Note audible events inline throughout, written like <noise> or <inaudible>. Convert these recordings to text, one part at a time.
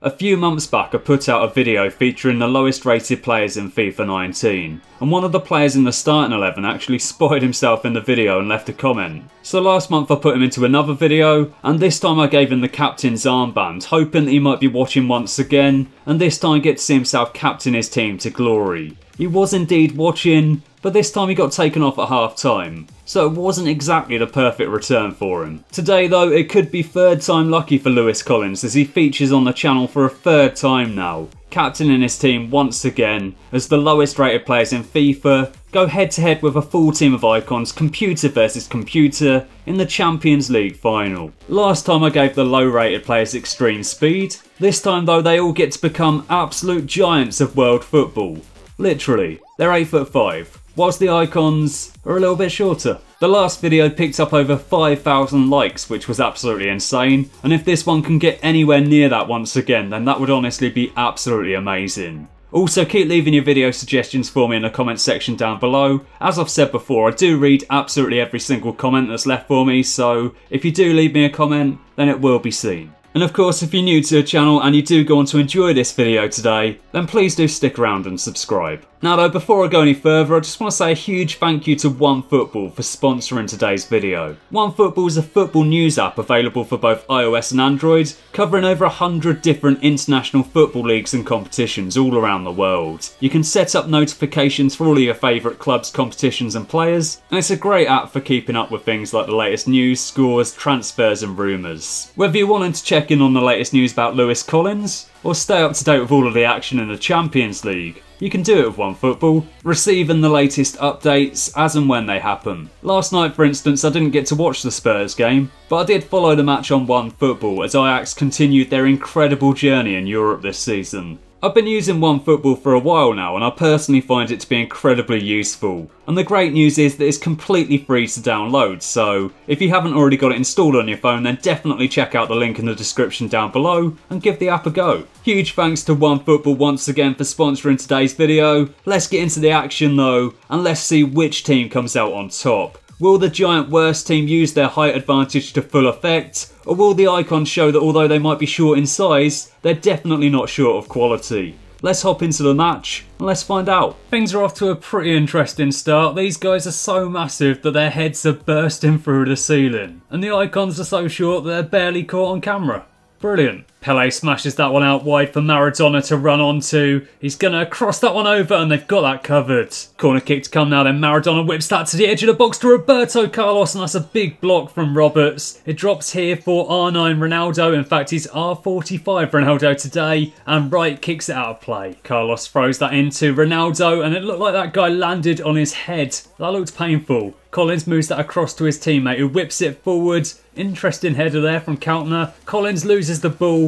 A few months back I put out a video featuring the lowest rated players in FIFA 19 and one of the players in the starting 11 actually <laughs> spotted himself in the video and left a comment. So last month I put him into another video and this time I gave him the captain's armband hoping that he might be watching once again and this time get to see himself captain his team to glory. He was indeed watching but this time he got taken off at half time so it wasn't exactly the perfect return for him. Today though, it could be third time lucky for Lewis Collins as he features on the channel for a third time now, Captain captaining his team once again as the lowest rated players in FIFA go head to head with a full team of icons computer versus computer in the Champions League final. Last time I gave the low rated players extreme speed, this time though they all get to become absolute giants of world football. Literally, they're 8 foot 5 whilst the icons are a little bit shorter. The last video picked up over 5,000 likes, which was absolutely insane, and if this one can get anywhere near that once again, then that would honestly be absolutely amazing. Also keep leaving your video suggestions for me in the comment section down below. As I've said before, I do read absolutely every single comment that's left for me, so if you do leave me a comment, then it will be seen. And of course, if you're new to the channel and you do go on to enjoy this video today, then please do stick around and subscribe. Now though, before I go any further, I just want to say a huge thank you to OneFootball for sponsoring today's video. OneFootball is a football news app available for both iOS and Android, covering over 100 different international football leagues and competitions all around the world. You can set up notifications for all of your favourite clubs, competitions and players, and it's a great app for keeping up with things like the latest news, scores, transfers and rumours. Whether you're wanting to check in on the latest news about Lewis Collins, or stay up to date with all of the action in the Champions League, you can do it with OneFootball, receiving the latest updates as and when they happen. Last night, for instance, I didn't get to watch the Spurs game, but I did follow the match on OneFootball as Ajax continued their incredible journey in Europe this season. I've been using OneFootball for a while now and I personally find it to be incredibly useful. And the great news is that it's completely free to download, so if you haven't already got it installed on your phone then definitely check out the link in the description down below and give the app a go. Huge thanks to OneFootball once again for sponsoring today's video. Let's get into the action though and let's see which team comes out on top. Will the giant worst team use their height advantage to full effect? Or will the icons show that although they might be short in size, they're definitely not short of quality? Let's hop into the match and let's find out. Things are off to a pretty interesting start. These guys are so massive that their heads are bursting through the ceiling. And the icons are so short that they're barely caught on camera. Brilliant. Pele smashes that one out wide for Maradona to run onto. He's going to cross that one over and they've got that covered. Corner kick to come now then. Maradona whips that to the edge of the box to Roberto Carlos and that's a big block from Roberts. It drops here for R9 Ronaldo. In fact, he's R45 Ronaldo today and Wright kicks it out of play. Carlos throws that into Ronaldo and it looked like that guy landed on his head. That looked painful. Collins moves that across to his teammate who whips it forward. Interesting header there from Cantona. Collins loses the ball.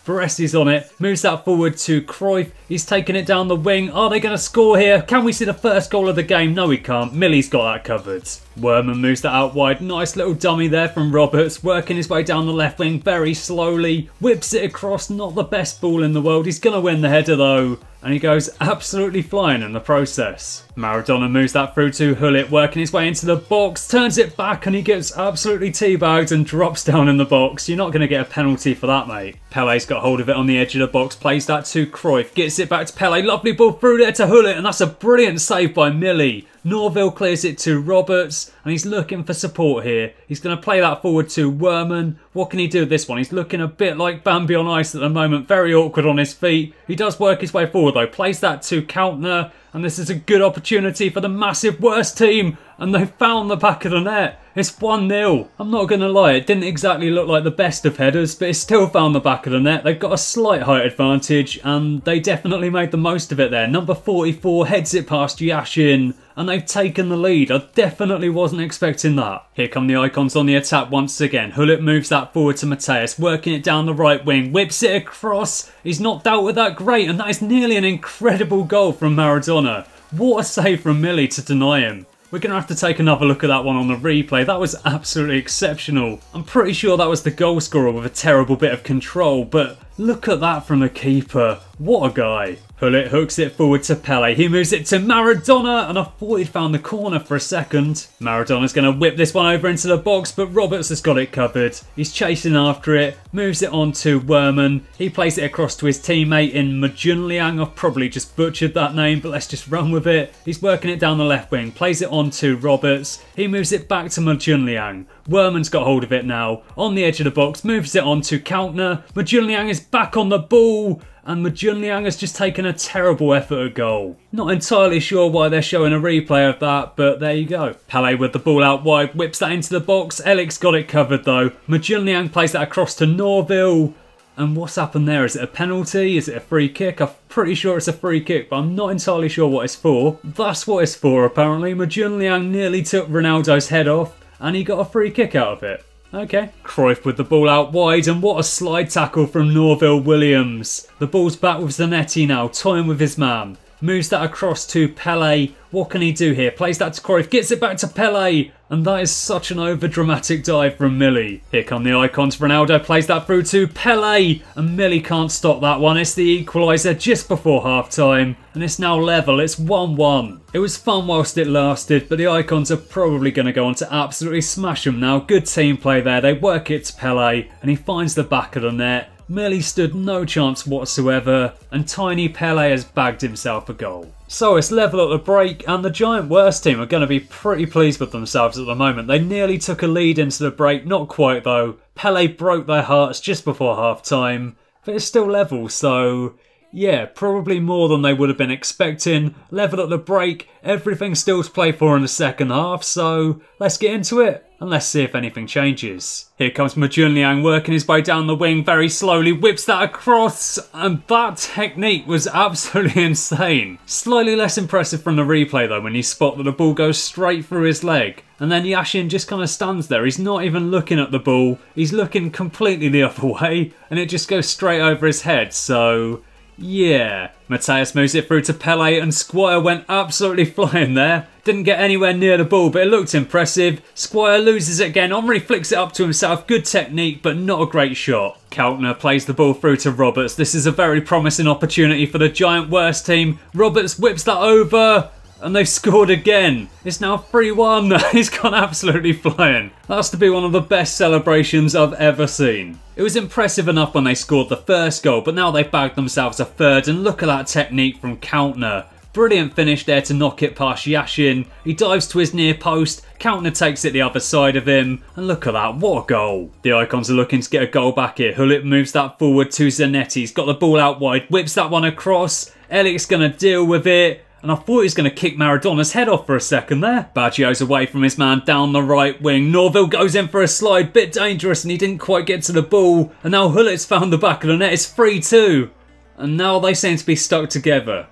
Baresi's on it. Moves that forward to Cruyff. He's taking it down the wing. Are they going to score here? Can we see the first goal of the game? No, we can't. Millie's got that covered. Werman moves that out wide. Nice little dummy there from Roberts. Working his way down the left wing very slowly. Whips it across. Not the best ball in the world. He's going to win the header though and he goes absolutely flying in the process. Maradona moves that through to Gullit, working his way into the box, turns it back and he gets absolutely teabagged and drops down in the box. You're not going to get a penalty for that, mate. Pele's got hold of it on the edge of the box, plays that to Cruyff, gets it back to Pele, lovely ball through there to Gullit, and that's a brilliant save by Millie. Norville clears it to Roberts, and he's looking for support here. He's going to play that forward to Werman. What can he do with this one? He's looking a bit like Bambi on ice at the moment, very awkward on his feet. He does work his way forward though, plays that to Cantona, and this is a good opportunity for the massive worst team, and they found the back of the net. It's 1-0. I'm not going to lie, it didn't exactly look like the best of headers, but it still found the back of the net. They've got a slight height advantage, and they definitely made the most of it there. Number 44 heads it past Yashin, and they've taken the lead. I definitely wasn't expecting that. Here come the icons on the attack once again. Gullit moves that forward to Matthäus, working it down the right wing, whips it across. He's not dealt with that great, and that is nearly an incredible goal from Maradona. What a save from Millie to deny him. We're going to have to take another look at that one on the replay. That was absolutely exceptional. I'm pretty sure that was the goal scorer with a terrible bit of control, but Look at that from the keeper. What a guy. Gullit hooks it forward to Pele. He moves it to Maradona, and I thought he'd found the corner for a second. Maradona's going to whip this one over into the box, but Roberts has got it covered. He's chasing after it, moves it on to Werman. He plays it across to his teammate in Majunliang. I've probably just butchered that name, but let's just run with it. He's working it down the left wing, plays it on to Roberts. He moves it back to Majunliang. Werman's got hold of it now, on the edge of the box, moves it on to Kauntner. Majunliang is back on the ball and Majunliang has just taken a terrible effort at goal. Not entirely sure why they're showing a replay of that, but there you go. Pele with the ball out wide, whips that into the box. Elix got it covered though. Majunliang plays that across to Norville. And what's happened there? Is it a penalty? Is it a free kick? I'm pretty sure it's a free kick, but I'm not entirely sure what it's for. That's what it's for apparently. Majunliang nearly took Ronaldo's head off, and he got a free kick out of it. Okay. Cruyff with the ball out wide, and what a slide tackle from Norville Williams. The ball's back with Zanetti now, toying with his man. Moves that across to Pele. What can he do here? Plays that to Cruyff, gets it back to Pele. And that is such an over-dramatic dive from Millie. Here come the icons. Ronaldo plays that through to Pele. And Millie can't stop that one. It's the equaliser just before half-time. And it's now level. It's 1-1. It was fun whilst it lasted, but the icons are probably going to go on to absolutely smash them now. Good team play there. They work it to Pele. And he finds the back of the net. Millie stood no chance whatsoever, and Tiny Pele has bagged himself a goal. So it's level at the break, and the Giant Worst team are going to be pretty pleased with themselves at the moment. They nearly took a lead into the break, not quite though. Pele broke their hearts just before half time, but it's still level, so yeah, probably more than they would have been expecting. Level at the break, everything still to play for in the second half, so let's get into it and let's see if anything changes. Here comes Majunliang working his way down the wing very slowly, whips that across, and that technique was absolutely <laughs> insane. Slightly less impressive from the replay though when you spot that the ball goes straight through his leg. And then Yashin just kind of stands there. He's not even looking at the ball. He's looking completely the <laughs> other way. And it just goes straight over his head. So yeah, Matthäus moves it through to Pele and Squire went absolutely flying there. Didn't get anywhere near the ball, but it looked impressive. Squire loses it again. Henry flicks it up to himself. Good technique, but not a great shot. Kauntner plays the ball through to Roberts. This is a very promising opportunity for the Giant Worst team. Roberts whips that over. And they've scored again. It's now 3-1. He's <laughs> gone absolutely flying. That's to be one of the best celebrations I've ever seen. It was impressive enough when they scored the first goal, but now they've bagged themselves a third, and look at that technique from Kauntner. Brilliant finish there to knock it past Yashin. He dives to his near post. Kauntner takes it the other side of him. And look at that, what a goal. The Icons are looking to get a goal back here. Gullit moves that forward to Zanetti. He's got the ball out wide, whips that one across. Elliot's going to deal with it. And I thought he was going to kick Maradona's head off for a second there. Baggio's away from his man down the right wing. Norville goes in for a slide, bit dangerous, and he didn't quite get to the ball. And now Gullit's found the back of the net. It's 3-2. And now they seem to be stuck together.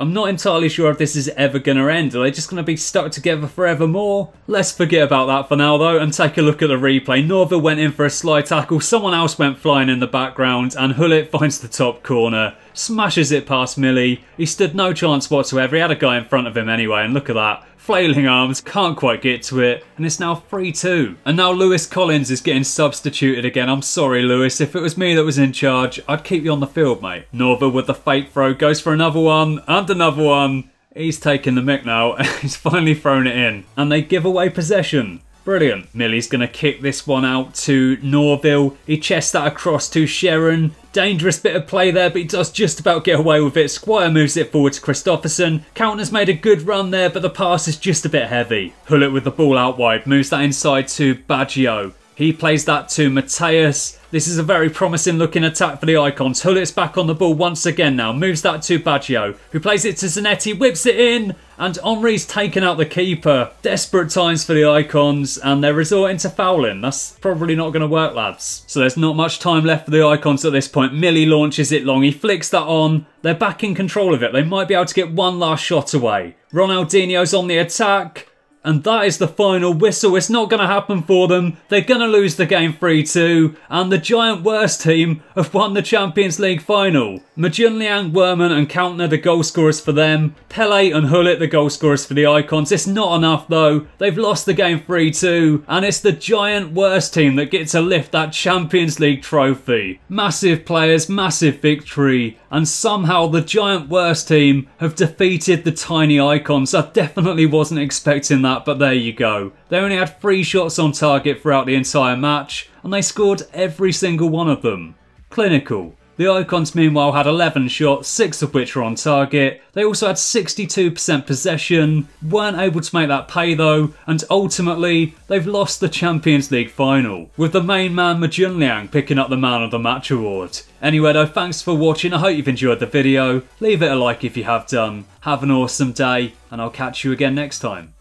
I'm not entirely sure if this is ever going to end. Are they just going to be stuck together forevermore? Let's forget about that for now though and take a look at the replay. Norville went in for a slide tackle, someone else went flying in the background and Gullit finds the top corner, smashes it past Millie. He stood no chance whatsoever, he had a guy in front of him anyway and look at that flailing arms, can't quite get to it, and it's now 3-2. And now Lewis Collins is getting substituted again. I'm sorry, Lewis. If it was me that was in charge, I'd keep you on the field, mate. Norva with the fake throw goes for another one, and another one. He's taking the mick now, <laughs> he's finally thrown it in. And they give away possession. Brilliant. Millie's going to kick this one out to Norville. He chests that across to Sharon. Dangerous bit of play there, but he does just about get away with it. Squire moves it forward to Christopherson. Kauntner's made a good run there, but the pass is just a bit heavy. Gullit with the ball out wide. Moves that inside to Baggio. He plays that to Matthäus. This is a very promising looking attack for the Icons. Gullit's back on the ball once again now. Moves that to Baggio, who plays it to Zanetti, whips it in, and Henry's taken out the keeper. Desperate times for the Icons, and they're resorting to fouling. That's probably not going to work, lads. So there's not much time left for the Icons at this point. Millie launches it long. He flicks that on. They're back in control of it. They might be able to get one last shot away. Ronaldinho's on the attack. And that is the final whistle. It's not going to happen for them. They're going to lose the game 3 2. And the giant worst team have won the Champions League final. Majunliang, Werman, and Kauntner the goal scorers for them. Pele and Gullit the goal scorers for the Icons. It's not enough though. They've lost the game 3 2. And it's the giant worst team that gets to lift that Champions League trophy. Massive players, massive victory. And somehow the giant worst team have defeated the tiny Icons. I definitely wasn't expecting that that, but there you go. They only had three shots on target throughout the entire match, and they scored every single one of them. Clinical. The Icons meanwhile had 11 shots, 6 of which were on target. They also had 62% possession, weren't able to make that pay though, and ultimately they've lost the Champions League final, with the main man Majunliang picking up the Man of the Match award. Anyway though, thanks for watching, I hope you've enjoyed the video. Leave it a like if you have done. Have an awesome day, and I'll catch you again next time.